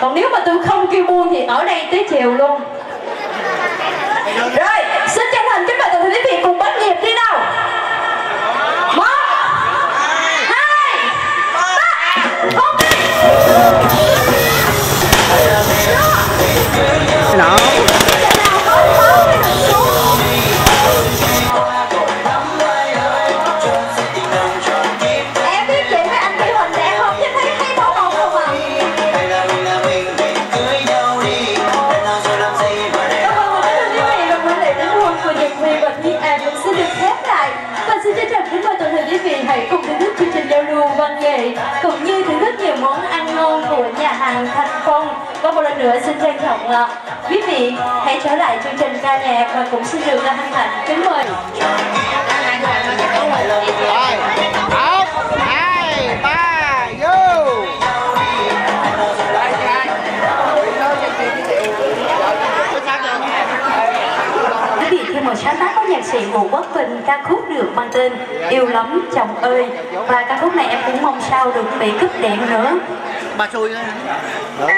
Còn nếu mà tôi không kêu buông thì ở đây tới chiều luôn. Rồi, nữa xin trân trọng uh, quý vị hãy trở lại chương trình ca nhạc và cũng xin được hân hạnh. Kính mời. Một, hai, ba, vô. Quý vị thêm một sáng tác của nhạc sĩ Ngô Quốc Vinh ca khúc được mang tên Yêu lắm chồng ơi. Và ca khúc này em cũng mong sao được bị cúp điện nữa. Bà xui thôi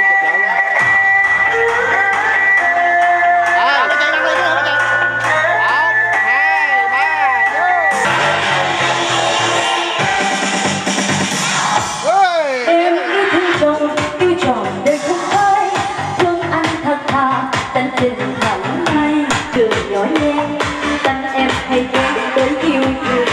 nhỏ nhen, tánh em hay ghét Tới yêu thương.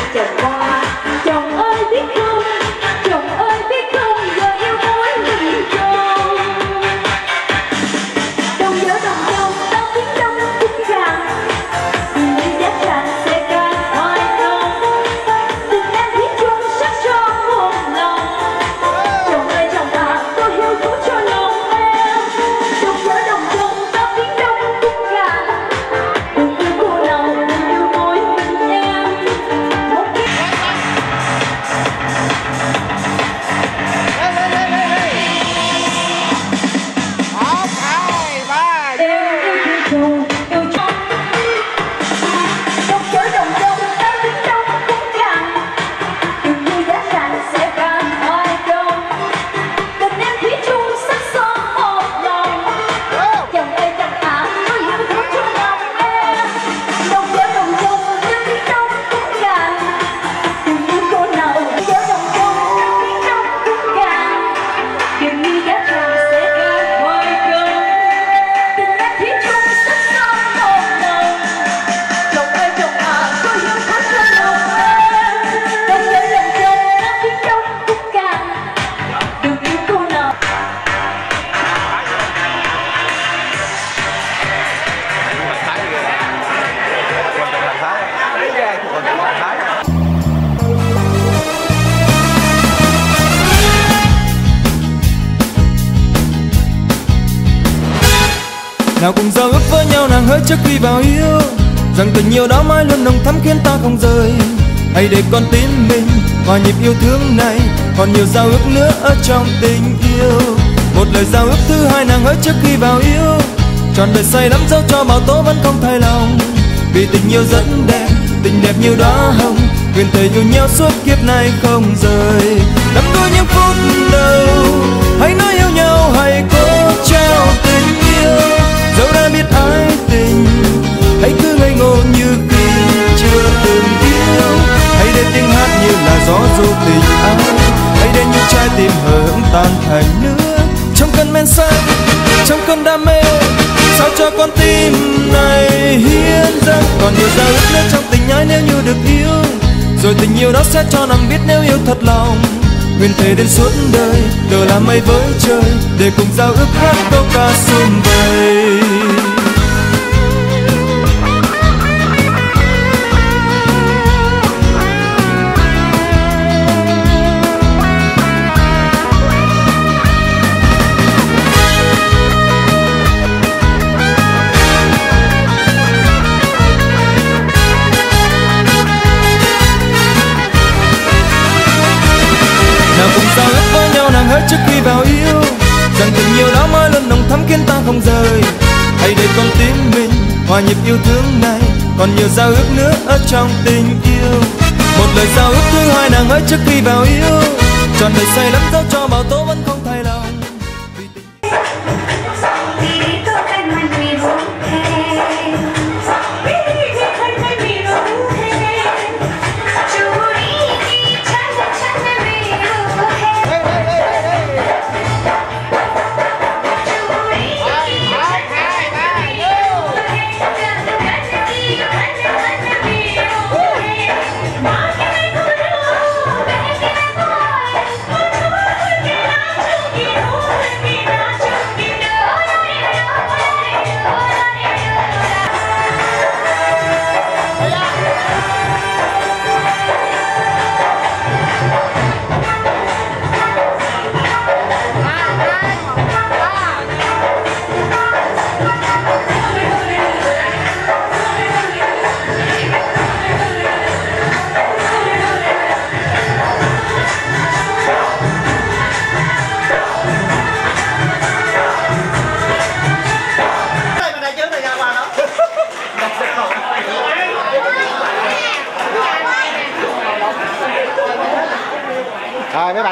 Vào yêu, rằng tình yêu đó mãi luôn nồng thắm khiến ta không rời. Hãy để con tim mình, hòa nhịp yêu thương này, còn nhiều giao ước nữa ở trong tình yêu. Một lời giao ước thứ hai nàng hỡi trước khi vào yêu. Trọn đời say lắm dẫu cho bao tố vẫn không thay lòng. Vì tình yêu rất đẹp, tình đẹp như đóa hồng nguyện thề yêu nhau suốt kiếp này không rời. Đắm đuối những phút đầu, hãy nói yêu nhau, hãy cố trao để tiếng hát như là gió du tình ái hãy để những trái tim hờ hững tan thành nước. Trong cơn men say, trong cơn đam mê, sao cho con tim này hiến dâng? Còn nhiều giao ước nữa trong tình ái nếu như được yêu, rồi tình yêu đó sẽ cho nàng biết nếu yêu thật lòng. Nguyện thề đến suốt đời cờ là mây với trời, để cùng giao ước hát câu ca xuân vầy. Trước khi vào yêu. Rằng tình yêu đó mãi luôn nồng thắm khiến ta không rời. Hãy để con tim mình hòa nhịp yêu thương này. Còn nhiều giao ước nữa ở trong tình yêu. Một lời giao ước thứ hai nàng hỡi trước khi vào yêu. Trọn đời say lắm, dẫu cho bao tố vẫn không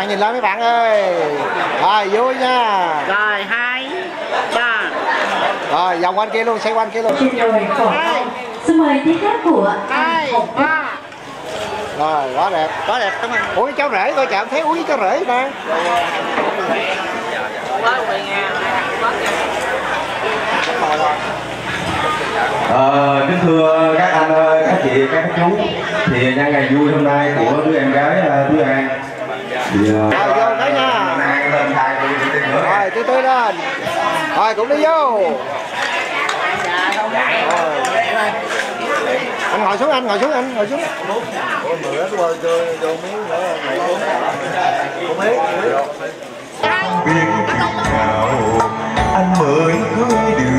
bạn nhìn lên mấy bạn ơi. Rồi vui nha. Rồi hai ba. Rồi vòng quanh kia luôn xoay quanh kia luôn. Xin mời tiếng hát của hai ba. Rồi quá đẹp. Quá đẹp cảm ơn. Uống cái cháo rễ coi chạm thấy uống cháo rễ ta Ờ, kính thưa các anh ơi, các chị, các chú. Thì nhân ngày vui hôm nay của đứa em gái ờ, Túi An. ờ, rồi vô cái nha. nữa. Rồi từ từ lên. Rồi cũng đi vô. Rồi. anh ngồi xuống anh ngồi xuống anh ngồi xuống. Biết khi nào anh mới cưới được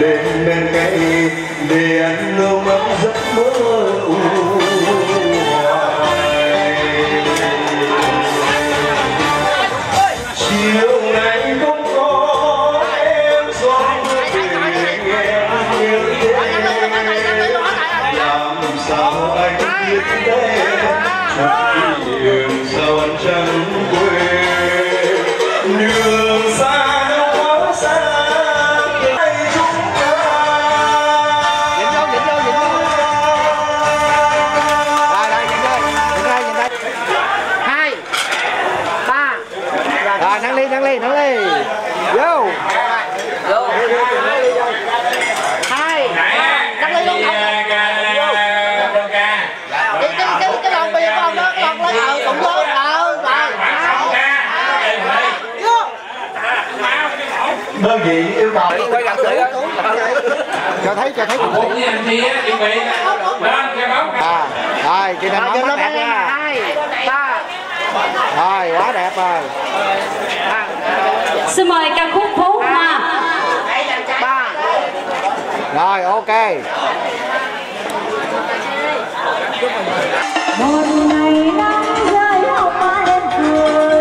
đêm bên cây để ăn nấu mắm giấc mơ. thấy cho thấy. Cho thấy à rồi chị này mẫu mắt đẹp nha rồi quá đẹp rồi. Xin mời ca khúc phố hoa. Rồi ok. Một ngày nắng rơi hôm qua em cười.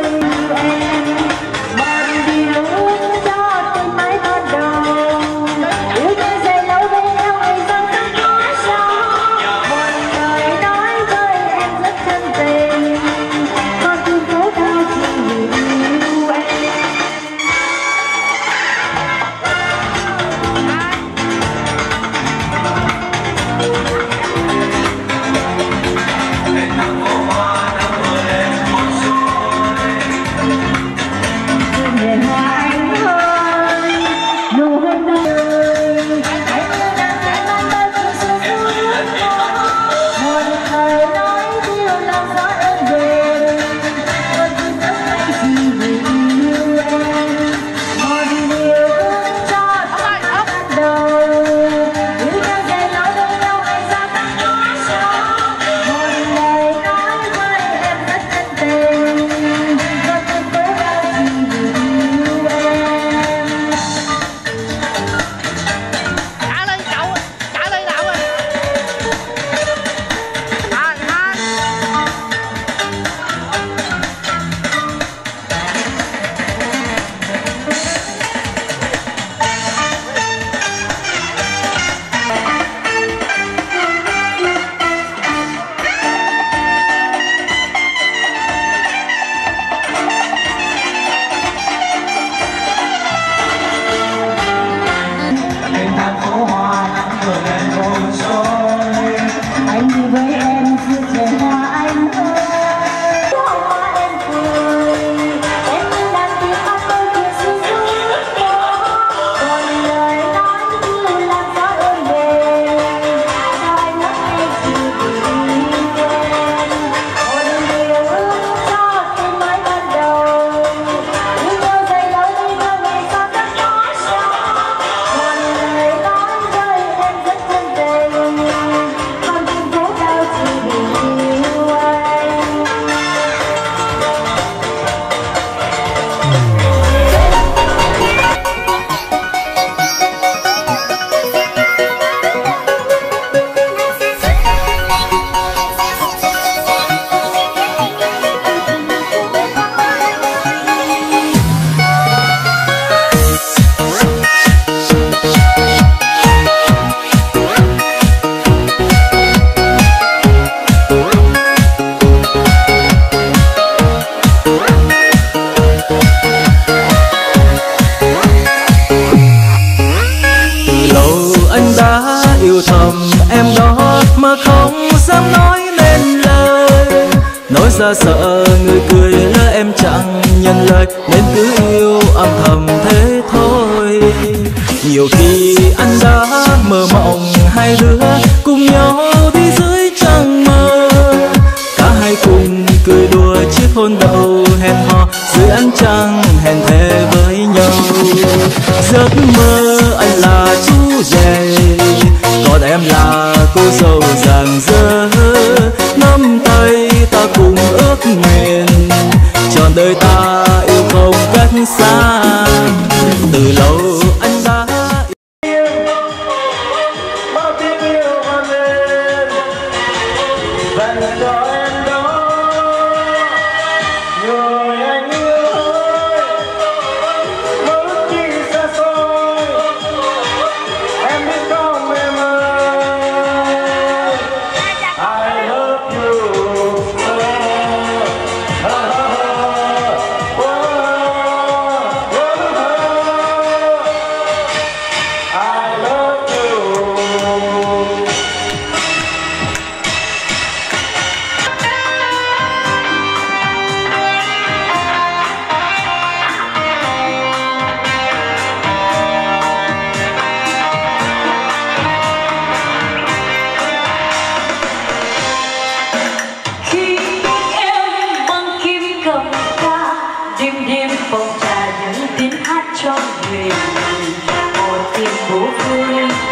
Vui Hỏi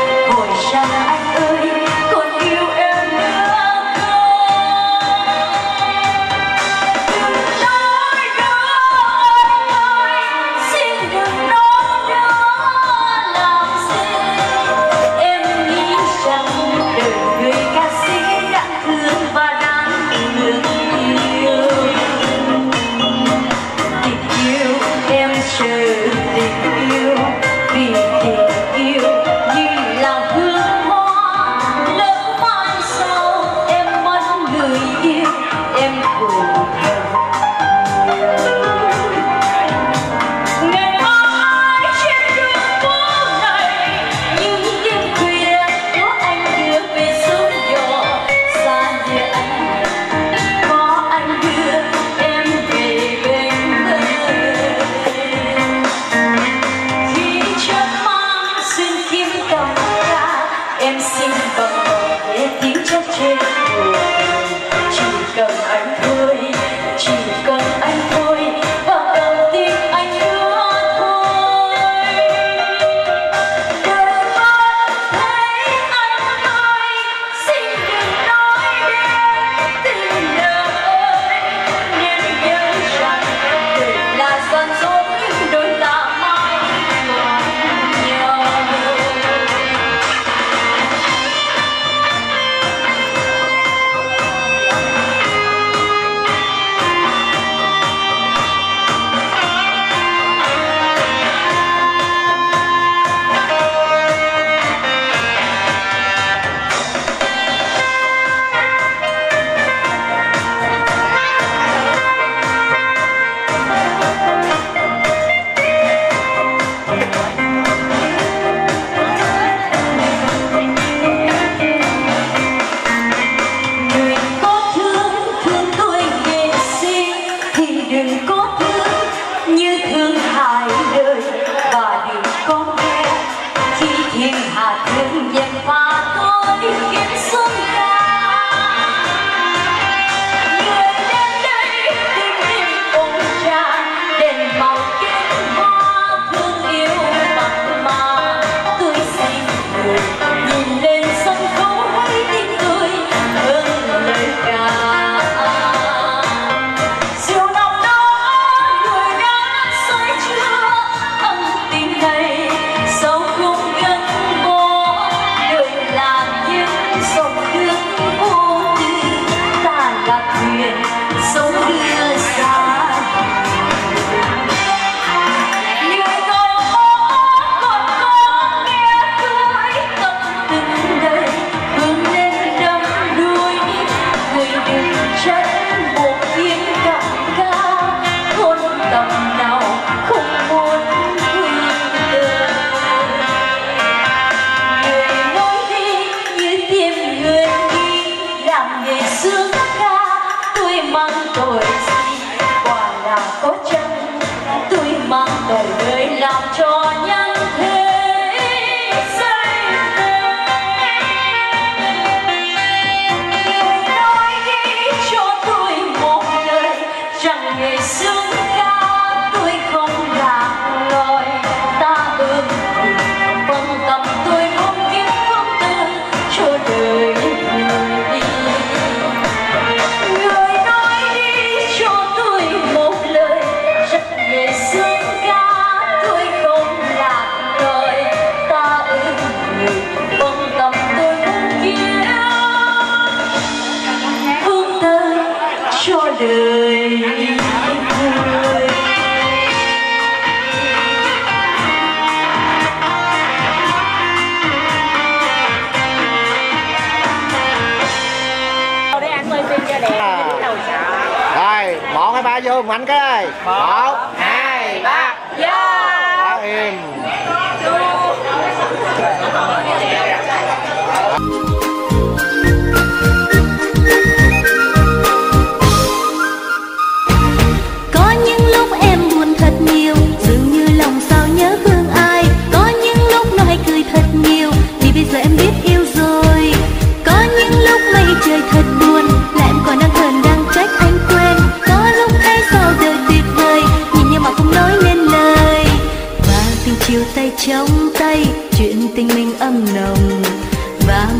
好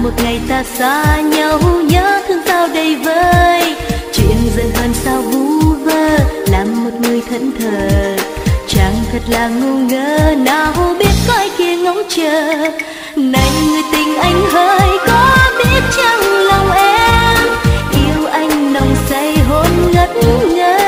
một ngày ta xa nhau, nhớ thương sao đầy vơi. Chuyện dần dần sao vu vơ, làm một người thẫn thờ. Chàng thật là ngu ngơ, nào biết coi kia ngóng chờ. Này người tình anh hơi có biết chăng lòng em yêu anh nồng say hôn ngất ngây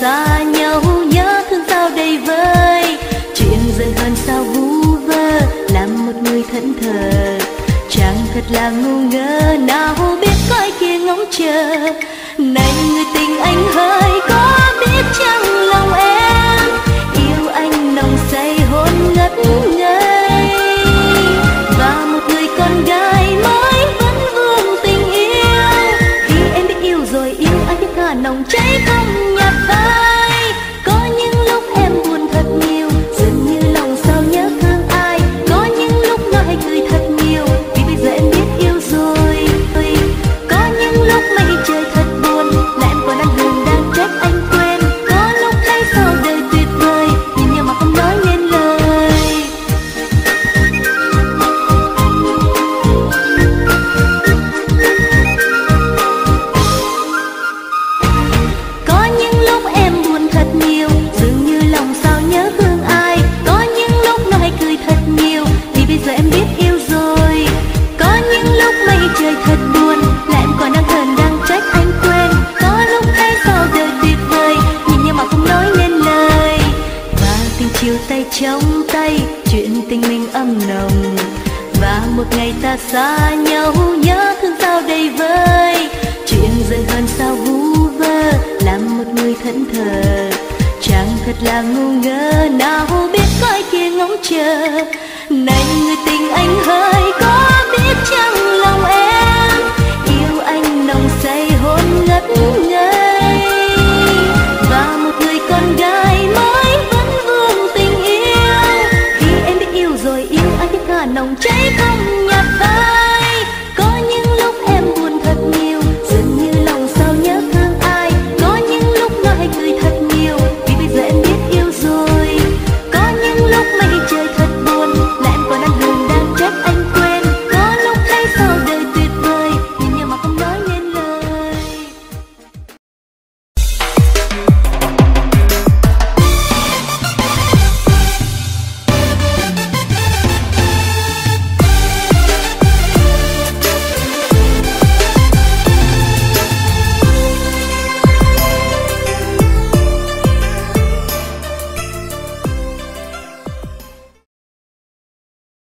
xa nhau, nhớ thương sao đầy vơi? Chuyện giờ hơn sao vu vơ? Làm một người thẫn thờ, chẳng thật là ngu